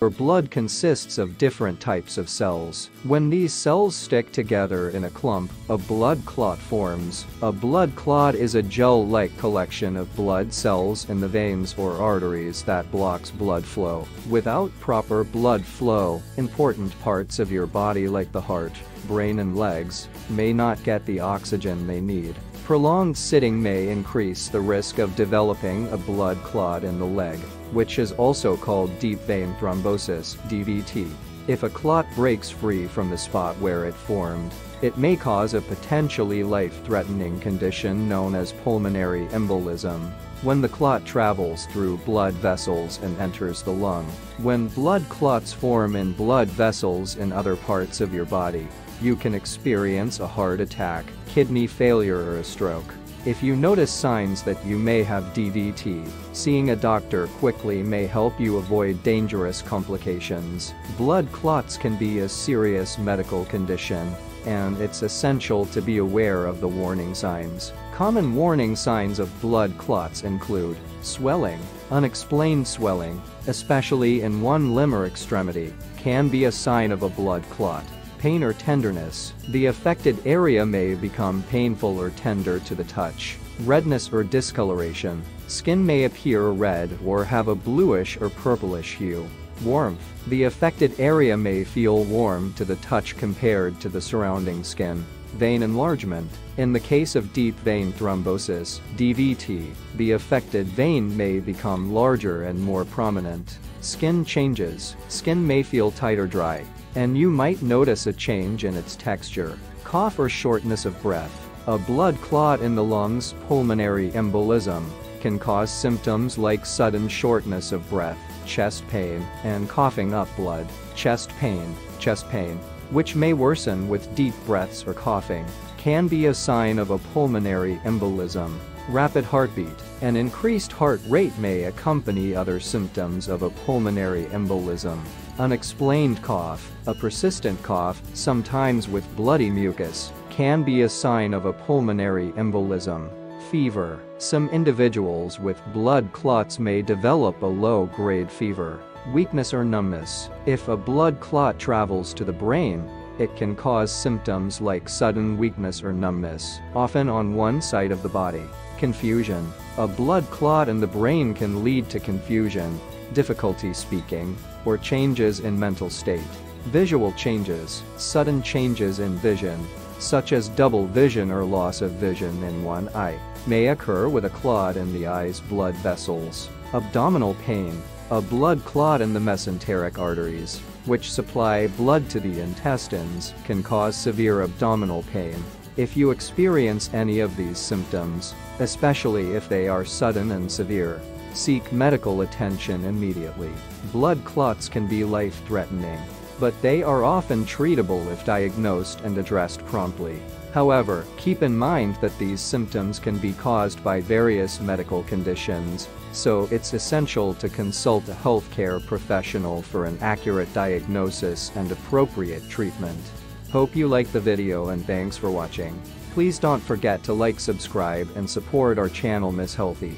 Your blood consists of different types of cells. When these cells stick together in a clump, a blood clot forms. A blood clot is a gel-like collection of blood cells in the veins or arteries that blocks blood flow. Without proper blood flow, important parts of your body like the heart, brain and legs, may not get the oxygen they need. Prolonged sitting may increase the risk of developing a blood clot in the leg which is also called deep vein thrombosis DVT. If a clot breaks free from the spot where it formed, it may cause a potentially life-threatening condition known as pulmonary embolism. When the clot travels through blood vessels and enters the lung. When blood clots form in blood vessels in other parts of your body, you can experience a heart attack, kidney failure or a stroke. If you notice signs that you may have DVT, seeing a doctor quickly may help you avoid dangerous complications. Blood clots can be a serious medical condition, and it's essential to be aware of the warning signs. Common warning signs of blood clots include swelling, unexplained swelling, especially in one limb or extremity, can be a sign of a blood clot pain or tenderness, the affected area may become painful or tender to the touch. Redness or discoloration, skin may appear red or have a bluish or purplish hue. Warmth, the affected area may feel warm to the touch compared to the surrounding skin. Vein enlargement, in the case of deep vein thrombosis, DVT, the affected vein may become larger and more prominent. Skin changes, skin may feel tight or dry, and you might notice a change in its texture. Cough or shortness of breath. A blood clot in the lungs, pulmonary embolism, can cause symptoms like sudden shortness of breath, chest pain, and coughing up blood. Chest pain, chest pain, which may worsen with deep breaths or coughing, can be a sign of a pulmonary embolism. Rapid heartbeat. An increased heart rate may accompany other symptoms of a pulmonary embolism. Unexplained cough, a persistent cough, sometimes with bloody mucus, can be a sign of a pulmonary embolism. Fever. Some individuals with blood clots may develop a low-grade fever. Weakness or numbness. If a blood clot travels to the brain, it can cause symptoms like sudden weakness or numbness, often on one side of the body. Confusion. A blood clot in the brain can lead to confusion, difficulty speaking, or changes in mental state. Visual changes, sudden changes in vision, such as double vision or loss of vision in one eye, may occur with a clot in the eye's blood vessels. Abdominal pain, a blood clot in the mesenteric arteries, which supply blood to the intestines, can cause severe abdominal pain. If you experience any of these symptoms, especially if they are sudden and severe, seek medical attention immediately. Blood clots can be life-threatening, but they are often treatable if diagnosed and addressed promptly. However, keep in mind that these symptoms can be caused by various medical conditions, so it's essential to consult a healthcare professional for an accurate diagnosis and appropriate treatment. Hope you liked the video and thanks for watching. Please don't forget to like subscribe and support our channel Miss Healthy.